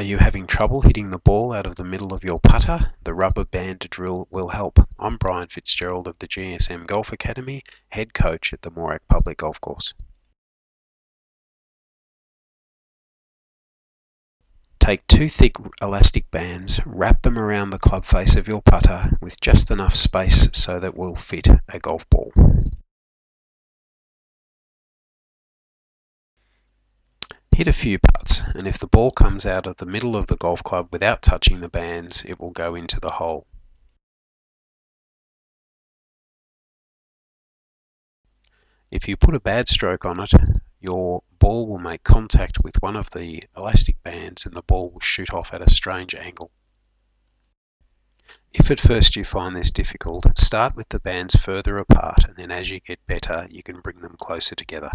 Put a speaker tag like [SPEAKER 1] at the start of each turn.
[SPEAKER 1] Are you having trouble hitting the ball out of the middle of your putter? The rubber band drill will help. I'm Brian Fitzgerald of the GSM Golf Academy, head coach at the Morack Public Golf Course. Take two thick elastic bands, wrap them around the club face of your putter with just enough space so that will fit a golf ball. Hit a few putts, and if the ball comes out of the middle of the golf club without touching the bands, it will go into the hole. If you put a bad stroke on it, your ball will make contact with one of the elastic bands and the ball will shoot off at a strange angle. If at first you find this difficult, start with the bands further apart and then as you get better you can bring them closer together.